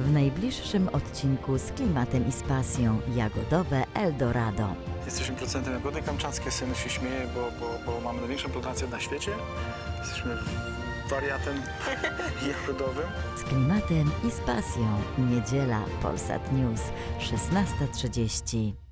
W najbliższym odcinku z klimatem i z pasją Jagodowe Eldorado. Jesteśmy producentem jagody kamczackiej, syn się śmieje, bo, bo, bo mamy największą plantację na świecie. Jesteśmy wariatem jagodowym. Z klimatem i z pasją. Niedziela Polsat News 16.30.